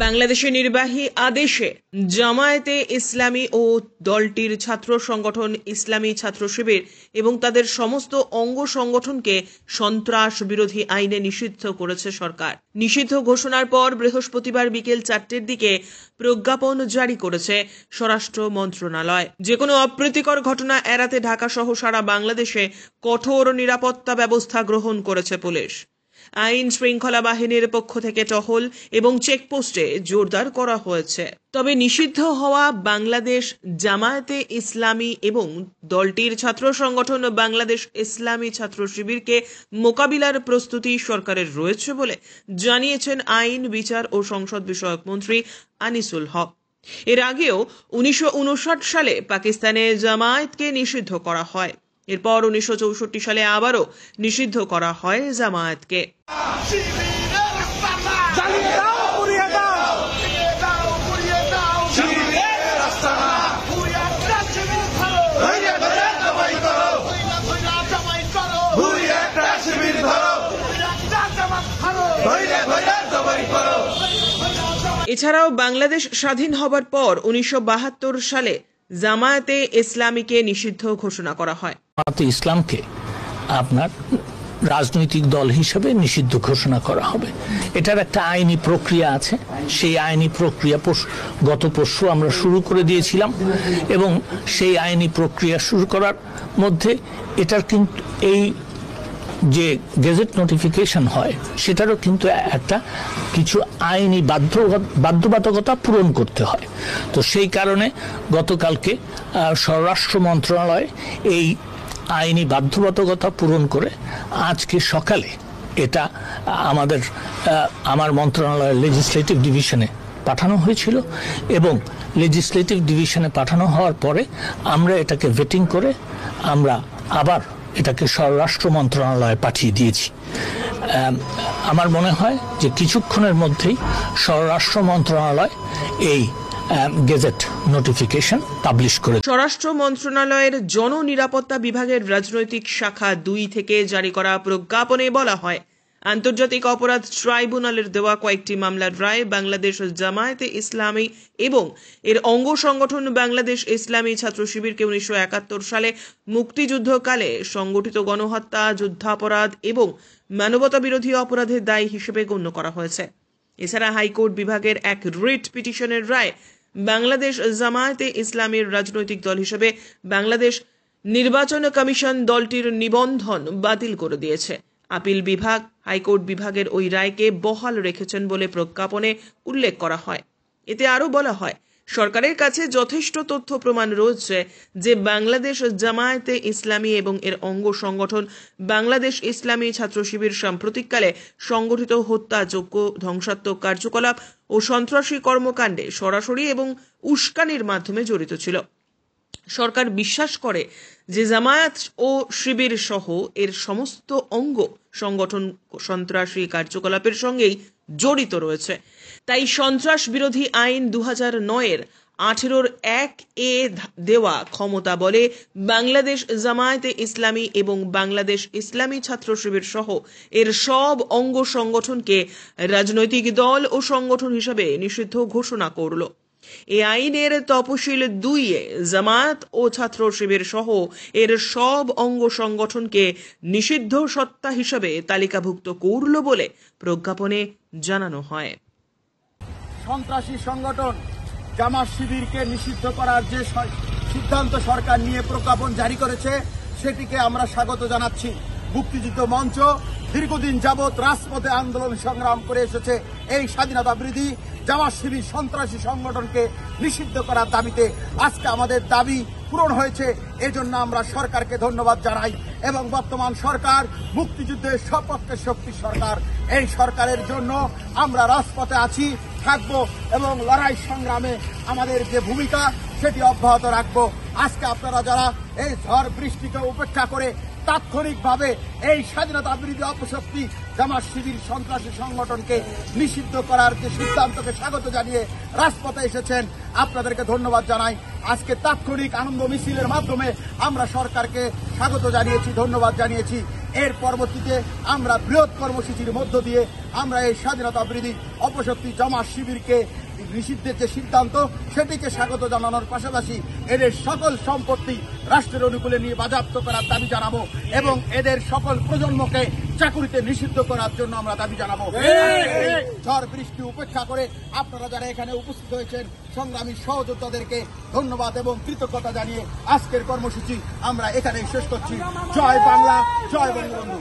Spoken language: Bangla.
বাংলাদেশের নির্বাহী আদেশে জামায়াতে ইসলামী ও দলটির ছাত্র সংগঠন ইসলামী ছাত্র শিবির এবং তাদের সমস্ত অঙ্গ সংগঠনকে সন্ত্রাস বিরোধী আইনে নিষিদ্ধ করেছে সরকার। নিষিদ্ধ ঘোষণার পর বৃহস্পতিবার বিকেল চারটের দিকে প্রজ্ঞাপন জারি করেছে স্বরাষ্ট্র মন্ত্রণালয়। যে কোনো অপ্রীতিকর ঘটনা এড়াতে ঢাকা সহ সারা বাংলাদেশে কঠোর নিরাপত্তা ব্যবস্থা গ্রহণ করেছে পুলিশ। আইন শৃঙ্খলা বাহিনীর পক্ষ থেকে টহল এবং চেকপোস্টে জোরদার করা হয়েছে। তবে নিষিদ্ধ হওয়া বাংলাদেশ জামায়াতে ইসলামী এবং দলটির ছাত্র সংগঠন বাংলাদেশ ইসলামী ছাত্র শিবিরকে মোকাবিলার প্রস্তুতি সরকারের রয়েছে বলে জানিয়েছেন আইন, বিচার ও সংসদ বিষয়ক মন্ত্রী আনিসুল হক। এর আগেও উনিশশো উনষাট সালে পাকিস্তানে জামায়াতকে নিষিদ্ধ করা হয়। এরপর উনিশশো চৌষট্টি সালে আবারও নিষিদ্ধ করা হয় জামায়াতকে। এছাড়াও বাংলাদেশ স্বাধীন হবার পর উনিশশো বাহাত্তর সালে জামায়াতে ইসলামীকে নিষিদ্ধ ঘোষণা করা হয়। ইসলামকে আপনার রাজনৈতিক দল হিসেবে নিষিদ্ধ ঘোষণা করা হবে। এটার একটা আইনি প্রক্রিয়া আছে। সেই আইনি প্রক্রিয়া গত পরশু আমরা শুরু করে দিয়েছিলাম এবং সেই আইনি প্রক্রিয়া শুরু করার মধ্যে এটার কিন্তু এই যে গেজেট নোটিফিকেশন হয়, সেটারও কিন্তু একটা কিছু আইনি বাধ্য বাধ্যবাধকতা পূরণ করতে হয়। তো সেই কারণে গতকালকে স্বরাষ্ট্র মন্ত্রণালয় এই আইনি বাধ্যবাধকতা পূরণ করে আজকে সকালে এটা আমাদের আমার মন্ত্রণালয়ের লেজিসলেটিভ ডিভিশনে পাঠানো হয়েছিল এবং লেজিসলেটিভ ডিভিশনে পাঠানো হওয়ার পরে আমরা এটাকে ভেটিং করে আমরা আবার এটাকে স্বরাষ্ট্র মন্ত্রণালয়ে পাঠিয়ে দিয়েছি। আমার মনে হয় যে কিছুক্ষণের মধ্যেই স্বরাষ্ট্র মন্ত্রণালয় এই গেজেট নোটিফিকেশন পাবলিশ করে স্বরাষ্ট্র মন্ত্রণালয়ের জননিরাপত্তা বিভাগের রাজনৈতিক শাখা দুই থেকে জারি করা প্রজ্ঞাপনে বলা হয় আন্তর্জাতিক অপরাধ ট্রাইব্যুনালের দেওয়া কয়েকটি মামলার রায় বাংলাদেশ জামায়াতে ইসলামী এবং এর অঙ্গ সংগঠন বাংলাদেশ ইসলামী ছাত্র শিবিরকে উনিশশো একাত্তর সালে মুক্তিযুদ্ধকালে সংগঠিত গণহত্যা, যুদ্ধাপরাধ এবং মানবতা বিরোধী অপরাধের দায় হিসেবে গণ্য করা হয়েছে। এছাড়া হাইকোর্ট বিভাগের এক রিট পিটিশনের রায় বাংলাদেশ জামায়াতে ইসলামের রাজনৈতিক দল হিসেবে বাংলাদেশ নির্বাচন কমিশন দলটির নিবন্ধন বাতিল করে দিয়েছে। আপিল বিভাগ, হাইকোর্ট বিভাগের ওই রায়কে বহাল রেখেছেন বলে প্রজ্ঞাপনে উল্লেখ করা হয়। এতে আরও বলা হয়, সরকারের কাছে যথেষ্ট তথ্য প্রমাণ রয়েছে যে বাংলাদেশ জামায়াতে ইসলামী এবং এর অঙ্গ সংগঠন বাংলাদেশ ইসলামী ছাত্র শিবির সাম্প্রতিককালে সংগঠিত হত্যাযোগ্য ধ্বংসাত্মক কার্যকলাপ ও সন্ত্রাসী কর্মকাণ্ডে সরাসরি এবং উস্কানির মাধ্যমে জড়িত ছিল। সরকার বিশ্বাস করে যে জামায়াত ও শিবির সহ এর সমস্ত অঙ্গ সংগঠন সন্ত্রাসী কার্যকলাপের সঙ্গেই জড়িত রয়েছে। তাই সন্ত্রাস বিরোধী আইন দু হাজার নয়ের আঠেরোর এক এ দেওয়া ক্ষমতা বলে বাংলাদেশ জামায়াতে ইসলামী এবং বাংলাদেশ ইসলামী ছাত্র শিবির সহ এর সব অঙ্গ সংগঠনকে রাজনৈতিক দল ও সংগঠন হিসেবে নিষিদ্ধ ঘোষণা করল। এই আইনের তপশিল দুইয়ে জামায়াত ও ছাত্র শিবির সহ এর সব অঙ্গ সংগঠনকে নিষিদ্ধ সত্তা হিসেবে তালিকাভুক্ত করল বলে প্রজ্ঞাপনে জানানো হয়। সন্ত্রাসী সংগঠন জামাত শিবিরকে নিষিদ্ধ করার যে সিদ্ধান্ত সরকার নিয়ে প্রজ্ঞাপন জারি করেছে, সেটিকে আমরা স্বাগত জানাচ্ছি। মুক্তিযুদ্ধ মঞ্চ দীর্ঘদিন যাবৎ রাজপথে আন্দোলন সংগ্রাম করে এসেছে। এই স্বাধীনতা বিরোধী জামাত শিবির সন্ত্রাসী সংগঠনকে নিষিদ্ধ করার দাবিতে আজকে আমাদের দাবি পূরণ হয়েছে। এজন্য আমরা সরকারকে ধন্যবাদ জানাই এবং বর্তমান সরকার, মুক্তিযুদ্ধের সপক্ষের শক্তি সরকার। এই সরকারের জন্য আমরা রাজপথে আছি, থাকব এবং লড়াই সংগ্রামে আমাদের যে ভূমিকা, সেটি অব্যাহত রাখব। আজকে আপনারা যারা এই ঝড় বৃষ্টিকে উপেক্ষা করে তাৎক্ষণিকভাবে এই স্বাধীনতা বিরোধী অপশক্তি জামাত শিবির সন্ত্রাসী সংগঠনকে নিষিদ্ধ করার যে সিদ্ধান্তকে স্বাগত জানিয়ে রাজপথে এসেছেন, আপনাদেরকে ধন্যবাদ জানাই। আজকে তাৎক্ষণিক আনন্দ মিছিলের মাধ্যমে আমরা সরকারকে স্বাগত জানিয়েছি, ধন্যবাদ জানিয়েছি। এর পরবর্তীতে আমরা বৃহৎ কর্মসূচির মধ্য দিয়ে আমরা এই স্বাধীনতা বিরোধী অপশক্তি জামাত শিবিরকে নিষিদ্ধের যে সিদ্ধান্ত সেটিকে স্বাগত জানানোর পাশাপাশি এদের সকল সম্পত্তি রাষ্ট্রের অনুকূলে নিয়ে বাজেয়াপ্ত করার দাবি জানাব এবং এদের সকল প্রজন্মকে চাকুরিতে নিষিদ্ধ করার জন্য আমরা দাবি জানাব। ঝড় বৃষ্টি উপেক্ষা করে আপনারা যারা এখানে উপস্থিত হয়েছেন সংগ্রামী সহযোদ্ধাদেরকে ধন্যবাদ এবং কৃতজ্ঞতা জানিয়ে আজকের কর্মসূচি আমরা এখানেই শেষ করছি। জয় বাংলা জয় বঙ্গবন্ধু।